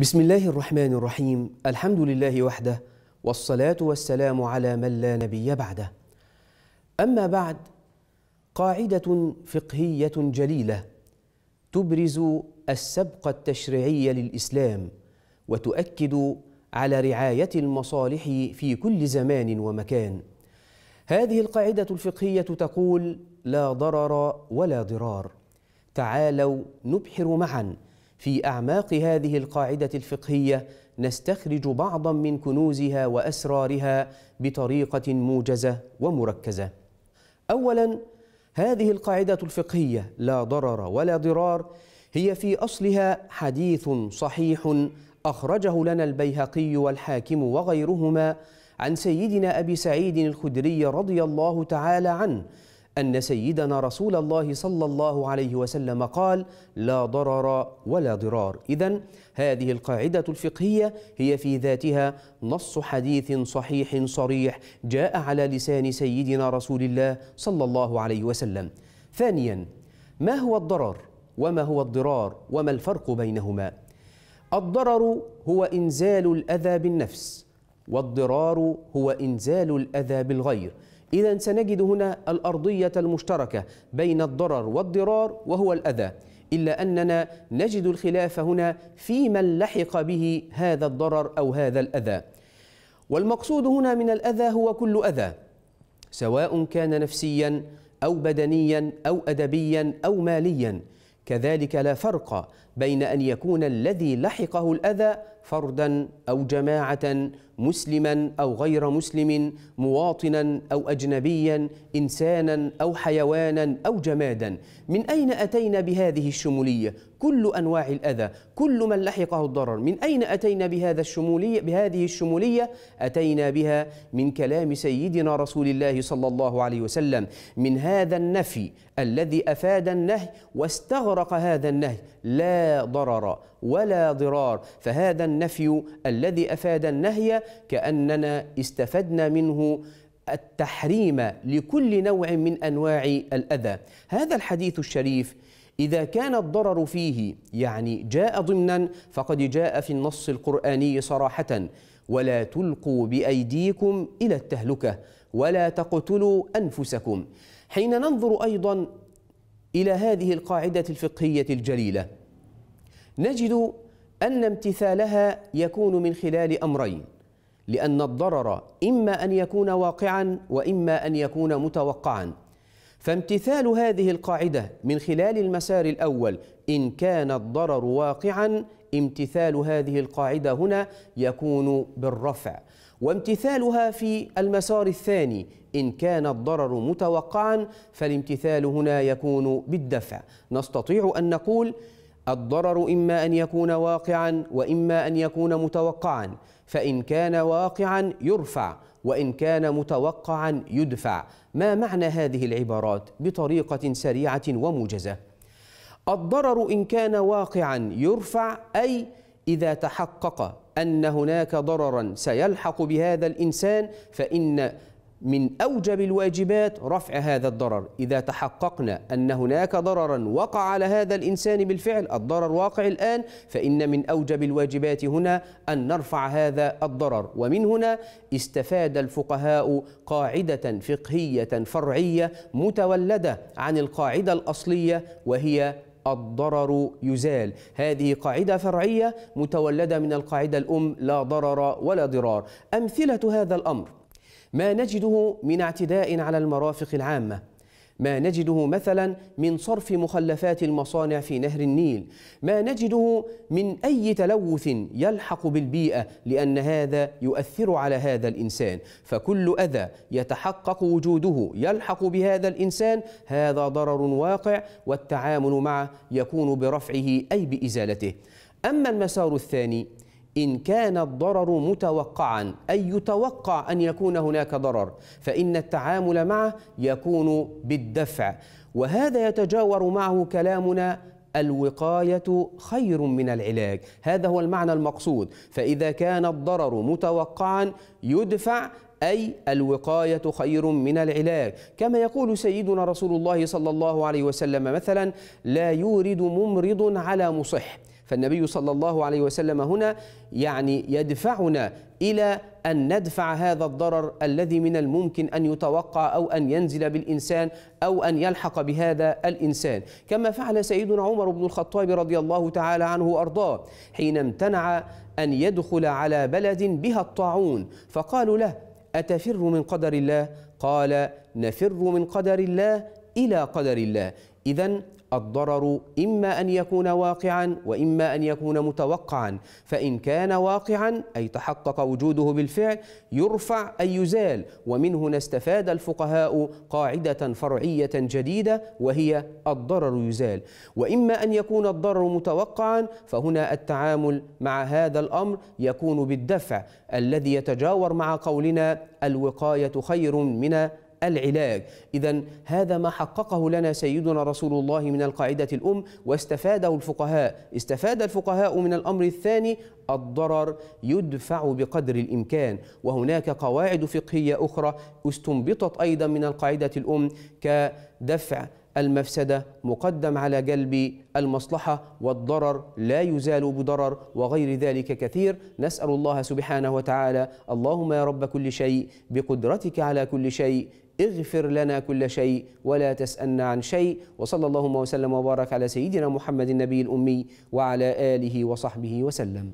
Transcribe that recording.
بسم الله الرحمن الرحيم. الحمد لله وحده والصلاة والسلام على من لا نبي بعده. أما بعد قاعدة فقهية جليلة تبرز السبق التشريعي للإسلام وتؤكد على رعاية المصالح في كل زمان ومكان. هذه القاعدة الفقهية تقول لا ضرر ولا ضرار. تعالوا نبحر معا. في أعماق هذه القاعدة الفقهية نستخرج بعضا من كنوزها وأسرارها بطريقة موجزة ومركزة. أولا هذه القاعدة الفقهية لا ضرر ولا ضرار هي في أصلها حديث صحيح أخرجه لنا البيهقي والحاكم وغيرهما عن سيدنا أبي سعيد الخدري رضي الله تعالى عنه أن سيدنا رسول الله صلى الله عليه وسلم قال لا ضرر ولا ضرار. إذا هذه القاعدة الفقهية هي في ذاتها نص حديث صحيح صريح جاء على لسان سيدنا رسول الله صلى الله عليه وسلم. ثانيا ما هو الضرر وما هو الضرار وما الفرق بينهما؟ الضرر هو إنزال الأذى بالنفس والضرار هو إنزال الأذى بالغير. إذا سنجد هنا الأرضية المشتركة بين الضرر والضرار وهو الأذى إلا أننا نجد الخلاف هنا في من لحق به هذا الضرر أو هذا الأذى. والمقصود هنا من الأذى هو كل أذى سواء كان نفسيا أو بدنيا أو أدبيا أو ماليا كذلك لا فرق بين أن يكون الذي لحقه الأذى فردا أو جماعة مسلما أو غير مسلم مواطنا أو أجنبيا إنسانا أو حيوانا أو جمادا. من أين أتينا بهذه الشمولية؟ كل أنواع الأذى كل من لحقه الضرر. من أين أتينا بهذا الشمولية؟ بهذه الشمولية أتينا بها من كلام سيدنا رسول الله صلى الله عليه وسلم. من هذا النفي الذي أفاد النهي واستغرق هذا النهي لا ضرر ولا ضرار فهذا النفي الذي أفاد النهي كأننا استفدنا منه التحريم لكل نوع من أنواع الأذى. هذا الحديث الشريف إذا كان الضرر فيه يعني جاء ضمنا فقد جاء في النص القرآني صراحة ولا تلقوا بأيديكم إلى التهلكة ولا تقتلوا أنفسكم حين ننظر أيضا إلى هذه القاعدة الفقهية الجليلة نجد أن امتثالها يكون من خلال أمرين لأن الضرر إما أن يكون واقعا وإما أن يكون متوقعا. فامتثال هذه القاعدة من خلال المسار الأول إن كان الضرر واقعا امتثال هذه القاعدة هنا يكون بالرفع. وامتثالها في المسار الثاني إن كان الضرر متوقعا فالامتثال هنا يكون بالدفع. نستطيع أن نقول الضرر إما أن يكون واقعا وإما أن يكون متوقعا فإن كان واقعا يرفع وإن كان متوقعا يدفع. ما معنى هذه العبارات بطريقة سريعة وموجزة؟ الضرر إن كان واقعا يرفع أي إذا تحقق أن هناك ضررا سيلحق بهذا الإنسان فإن من أوجب الواجبات رفع هذا الضرر. إذا تحققنا أن هناك ضررا وقع على هذا الإنسان بالفعل الضرر واقع الآن فإن من أوجب الواجبات هنا أن نرفع هذا الضرر. ومن هنا استفاد الفقهاء قاعدة فقهية فرعية متولدة عن القاعدة الأصلية وهي الضرر يزال. هذه قاعدة فرعية متولدة من القاعدة الأم لا ضرر ولا ضرار. أمثلة هذا الأمر ما نجده من اعتداء على المرافق العامة. ما نجده مثلا من صرف مخلفات المصانع في نهر النيل. ما نجده من أي تلوث يلحق بالبيئة لأن هذا يؤثر على هذا الإنسان. فكل أذى يتحقق وجوده يلحق بهذا الإنسان هذا ضرر واقع والتعامل معه يكون برفعه أي بإزالته. أما المسار الثاني إن كان الضرر متوقعا أي يتوقع أن يكون هناك ضرر فإن التعامل معه يكون بالدفع. وهذا يتجاور معه كلامنا الوقاية خير من العلاج. هذا هو المعنى المقصود. فإذا كان الضرر متوقعا يدفع أي الوقاية خير من العلاج. كما يقول سيدنا رسول الله صلى الله عليه وسلم مثلا لا يورد ممرض على مصح. فالنبي صلى الله عليه وسلم هنا يعني يدفعنا إلى أن ندفع هذا الضرر الذي من الممكن أن يتوقع أو أن ينزل بالإنسان أو أن يلحق بهذا الإنسان. كما فعل سيدنا عمر بن الخطاب رضي الله تعالى عنه وأرضاه حين امتنع أن يدخل على بلد بها الطاعون. فقالوا له أتفر من قدر الله؟ قال نفر من قدر الله إلى قدر الله. اذا الضرر إما أن يكون واقعا وإما أن يكون متوقعا فإن كان واقعا أي تحقق وجوده بالفعل يرفع أي يزال ومن هنا استفاد الفقهاء قاعدة فرعية جديدة وهي الضرر يزال. وإما أن يكون الضرر متوقعا فهنا التعامل مع هذا الأمر يكون بالدفع الذي يتجاور مع قولنا الوقاية خير من العلاج. إذا هذا ما حققه لنا سيدنا رسول الله من القاعدة الأم واستفاده الفقهاء. استفاد الفقهاء من الأمر الثاني الضرر يدفع بقدر الإمكان. وهناك قواعد فقهية أخرى استنبطت أيضا من القاعدة الأم كدفع المفسدة مقدم على جلب المصلحة والضرر لا يزال بضرر وغير ذلك كثير. نسأل الله سبحانه وتعالى اللهم يا رب كل شيء بقدرتك على كل شيء اغفر لنا كل شيء ولا تسألنا عن شيء. وصلى اللهم وسلم وبارك على سيدنا محمد النبي الأمي وعلى آله وصحبه وسلم.